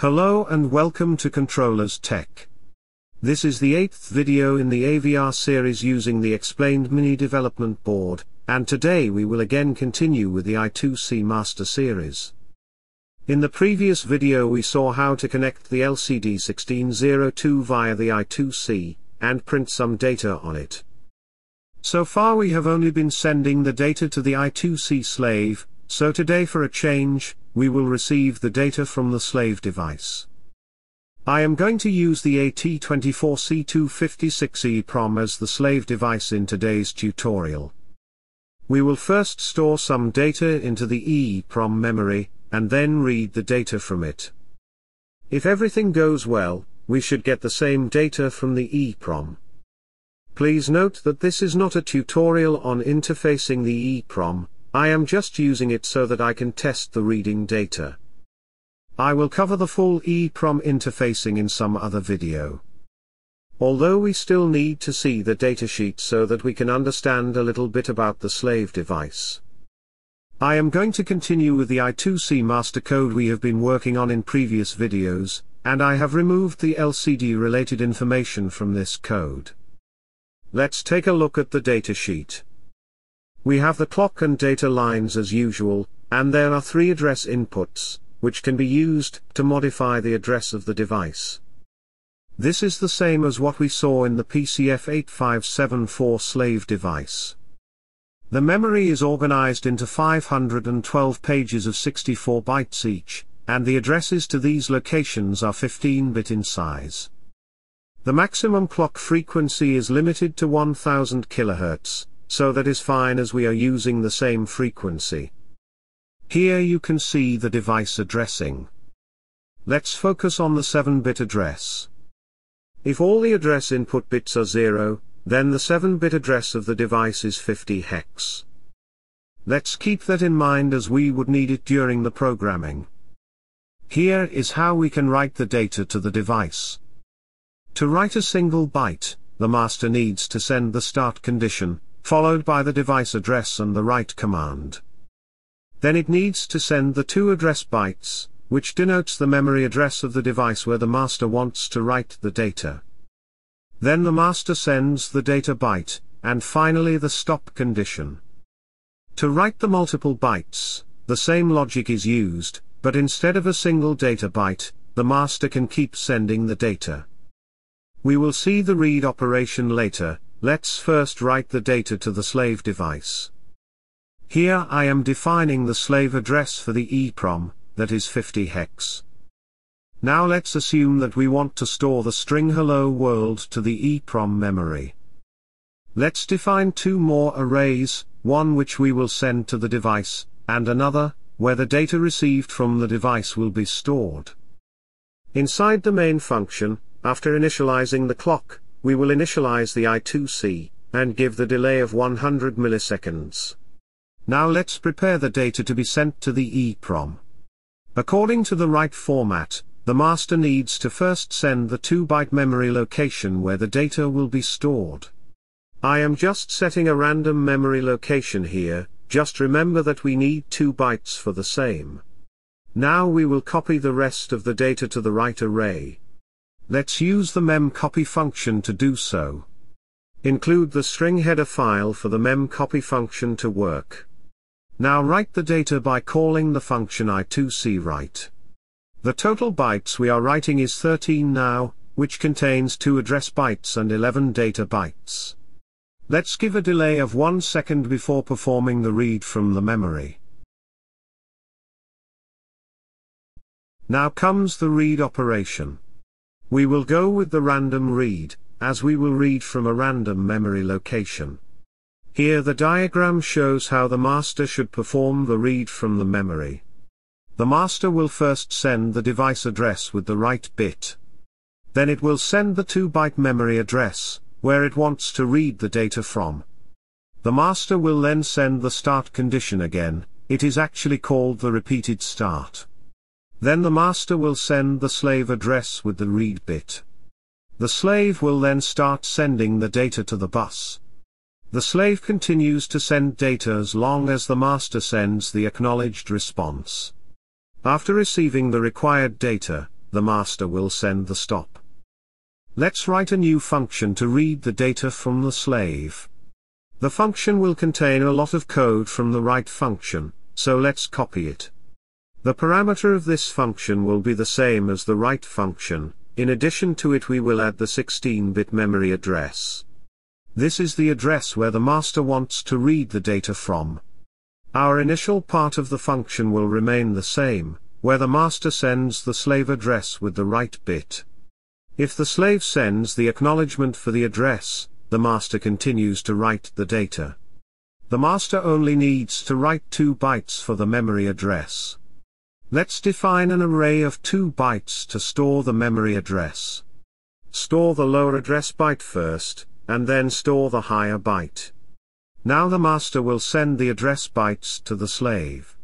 Hello and welcome to Controllers Tech. This is the eighth video in the AVR series using the Xplained Mini Development Board, and today we will again continue with the I2C Master series. In the previous video we saw how to connect the LCD1602 via the I2C, and print some data on it. So far we have only been sending the data to the I2C slave, so today for a change, we will receive the data from the slave device. I am going to use the AT24C256 EEPROM as the slave device in today's tutorial. We will first store some data into the EEPROM memory, and then read the data from it. If everything goes well, we should get the same data from the EEPROM. Please note that this is not a tutorial on interfacing the EEPROM, I am just using it so that I can test the reading data. I will cover the full EEPROM interfacing in some other video. Although we still need to see the datasheet so that we can understand a little bit about the slave device. I am going to continue with the I2C master code we have been working on in previous videos, and I have removed the LCD related information from this code. Let's take a look at the datasheet. We have the clock and data lines as usual, and there are three address inputs, which can be used to modify the address of the device. This is the same as what we saw in the PCF8574 slave device. The memory is organized into 512 pages of 64 bytes each, and the addresses to these locations are 15-bit in size. The maximum clock frequency is limited to 1000 kHz, so that is fine as we are using the same frequency. Here you can see the device addressing. Let's focus on the 7-bit address. If all the address input bits are 0, then the 7-bit address of the device is 50 hex. Let's keep that in mind as we would need it during the programming. Here is how we can write the data to the device. To write a single byte, the master needs to send the start condition, followed by the device address and the write command. Then it needs to send the two address bytes, which denotes the memory address of the device where the master wants to write the data. Then the master sends the data byte, and finally the stop condition. To write the multiple bytes, the same logic is used, but instead of a single data byte, the master can keep sending the data. We will see the read operation later, let's first write the data to the slave device. Here I am defining the slave address for the EEPROM, that is 50 hex. Now let's assume that we want to store the string hello world to the EEPROM memory. Let's define two more arrays, one which we will send to the device, and another, where the data received from the device will be stored. Inside the main function, after initializing the clock, we will initialize the I2C, and give the delay of 100 milliseconds. Now let's prepare the data to be sent to the EEPROM. According to the write format, the master needs to first send the 2-byte memory location where the data will be stored. I am just setting a random memory location here, just remember that we need 2 bytes for the same. Now we will copy the rest of the data to the right array. Let's use the memcopy function to do so. Include the string header file for the memcopy function to work. Now write the data by calling the function i2c write. The total bytes we are writing is 13 now, which contains 2 address bytes and 11 data bytes. Let's give a delay of 1 second before performing the read from the memory. Now comes the read operation. We will go with the random read, as we will read from a random memory location. Here the diagram shows how the master should perform the read from the memory. The master will first send the device address with the write bit. Then it will send the 2-byte memory address, where it wants to read the data from. The master will then send the start condition again, it is actually called the repeated start. Then the master will send the slave address with the read bit. The slave will then start sending the data to the bus. The slave continues to send data as long as the master sends the acknowledged response. After receiving the required data, the master will send the stop. Let's write a new function to read the data from the slave. The function will contain a lot of code from the write function, so let's copy it. The parameter of this function will be the same as the write function, in addition to it we will add the 16-bit memory address. This is the address where the master wants to read the data from. Our initial part of the function will remain the same, where the master sends the slave address with the write bit. If the slave sends the acknowledgement for the address, the master continues to write the data. The master only needs to write 2 bytes for the memory address. Let's define an array of 2 bytes to store the memory address. Store the lower address byte first, and then store the higher byte. Now the master will send the address bytes to the slave.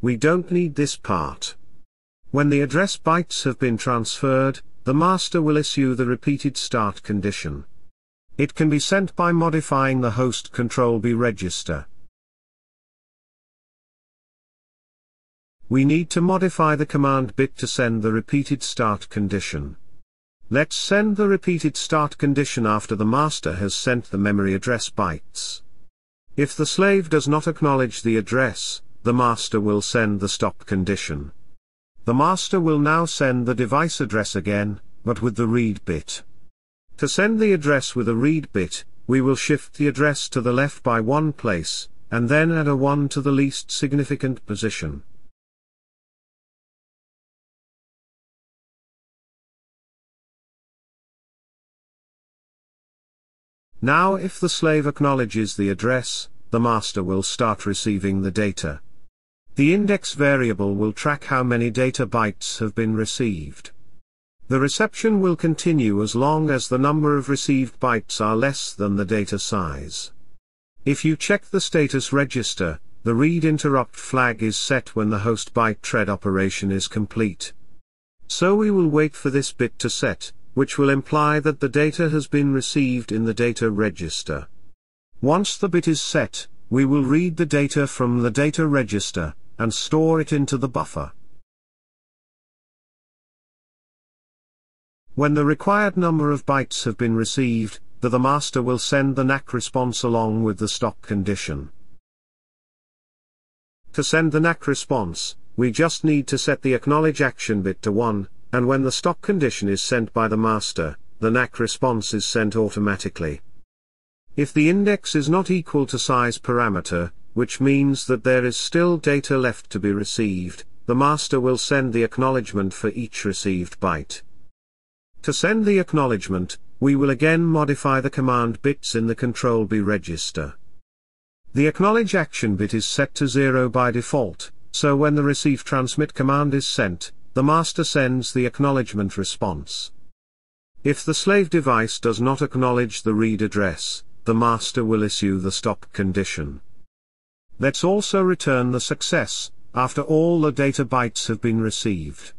We don't need this part. When the address bytes have been transferred, the master will issue the repeated start condition. It can be sent by modifying the host control B register. We need to modify the command bit to send the repeated start condition. Let's send the repeated start condition after the master has sent the memory address bytes. If the slave does not acknowledge the address, the master will send the stop condition. The master will now send the device address again, but with the read bit. To send the address with a read bit, we will shift the address to the left by one place, and then add a 1 to the least significant position. Now if the slave acknowledges the address, the master will start receiving the data. The index variable will track how many data bytes have been received. The reception will continue as long as the number of received bytes are less than the data size. If you check the status register, the read interrupt flag is set when the host byte read operation is complete. So we will wait for this bit to set, which will imply that the data has been received in the data register. Once the bit is set, we will read the data from the data register, and store it into the buffer. When the required number of bytes have been received, the, the master will send the NACK response along with the stop condition. To send the NACK response, we just need to set the acknowledge action bit to 1, and when the stop condition is sent by the master, the NACK response is sent automatically. If the index is not equal to size parameter, which means that there is still data left to be received, the master will send the acknowledgement for each received byte. To send the acknowledgement, we will again modify the command bits in the control B register. The acknowledge action bit is set to 0 by default, so when the receive transmit command is sent, the master sends the acknowledgement response. If the slave device does not acknowledge the read address, the master will issue the stop condition. Let's also return the success, after all the data bytes have been received.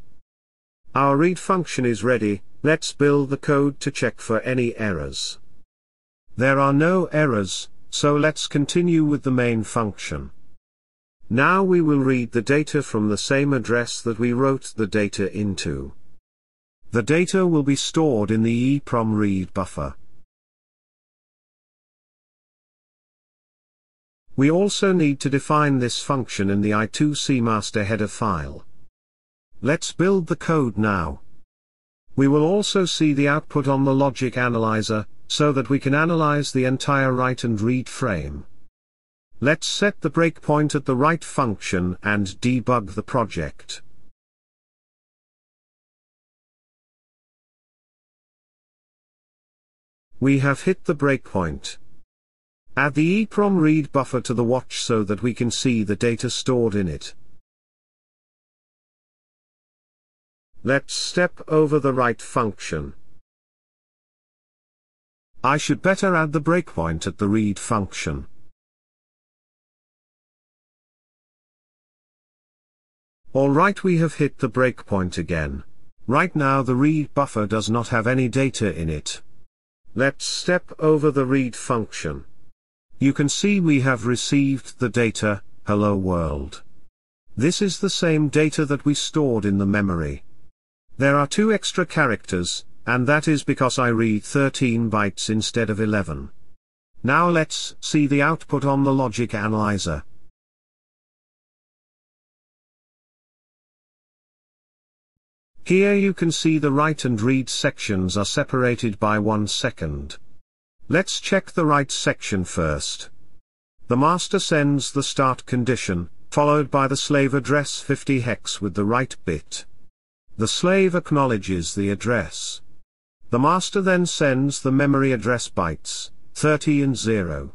Our read function is ready, let's build the code to check for any errors. There are no errors, so let's continue with the main function. Now we will read the data from the same address that we wrote the data into. The data will be stored in the EEPROM read buffer. We also need to define this function in the I2C master header file. Let's build the code now. We will also see the output on the logic analyzer, so that we can analyze the entire write and read frame. Let's set the breakpoint at the write function and debug the project. We have hit the breakpoint. Add the EEPROM read buffer to the watch so that we can see the data stored in it. Let's step over the write function. I should better add the breakpoint at the read function. Alright we have hit the breakpoint again. Right now the read buffer does not have any data in it. Let's step over the read function. You can see we have received the data, hello world. This is the same data that we stored in the memory. There are two extra characters, and that is because I read 13 bytes instead of 11. Now let's see the output on the logic analyzer. Here you can see the write and read sections are separated by one second. Let's check the write section first. The master sends the start condition, followed by the slave address 50 hex with the write bit. The slave acknowledges the address. The master then sends the memory address bytes, 30 and 0.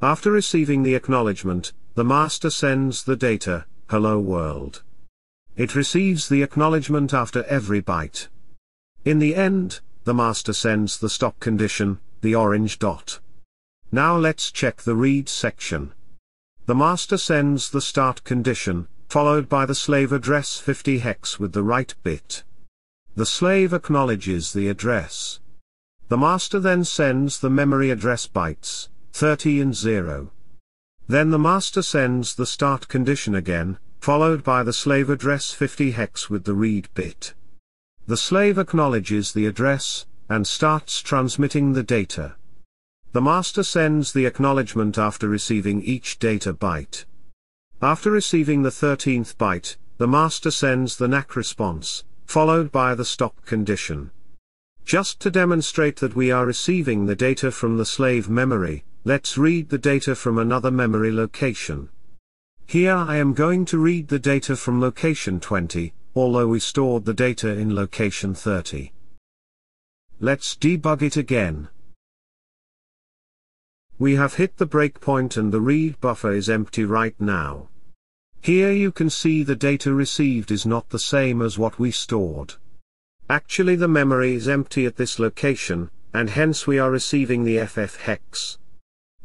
After receiving the acknowledgement, the master sends the data, hello world. It receives the acknowledgement after every byte. In the end, the master sends the stop condition, the orange dot. Now let's check the read section. The master sends the start condition, followed by the slave address 50 hex with the write bit. The slave acknowledges the address. The master then sends the memory address bytes, 30 and 0. Then the master sends the start condition again, followed by the slave address 50 hex with the read bit. The slave acknowledges the address, and starts transmitting the data. The master sends the acknowledgement after receiving each data byte. After receiving the 13th byte, the master sends the NACK response, followed by the stop condition. Just to demonstrate that we are receiving the data from the slave memory, let's read the data from another memory location. Here I am going to read the data from location 20, although we stored the data in location 30. Let's debug it again. We have hit the breakpoint and the read buffer is empty right now. Here you can see the data received is not the same as what we stored. Actually the memory is empty at this location, and hence we are receiving the FF hex.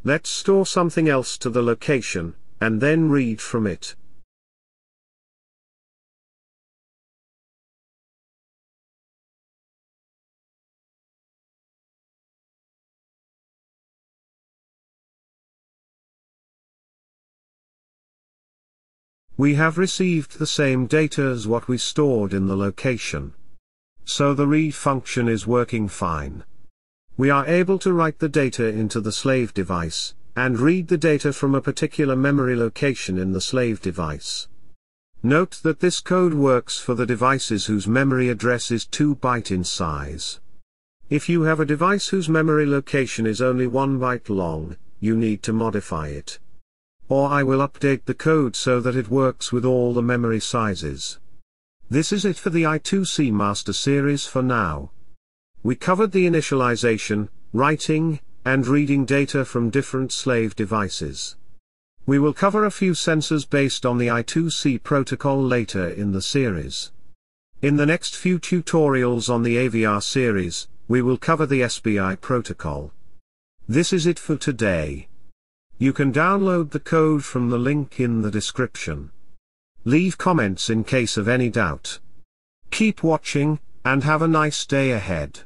Let's store something else to the location, and then read from it. We have received the same data as what we stored in the location. So the read function is working fine. We are able to write the data into the slave device, and read the data from a particular memory location in the slave device. Note that this code works for the devices whose memory address is 2 byte in size. If you have a device whose memory location is only 1 byte long, you need to modify it or I will update the code so that it works with all the memory sizes. This is it for the I2C Master Series for now. We covered the initialization, writing, and reading data from different slave devices. We will cover a few sensors based on the I2C protocol later in the series. In the next few tutorials on the AVR series, we will cover the SPI protocol. This is it for today. You can download the code from the link in the description. Leave comments in case of any doubt. Keep watching, and have a nice day ahead.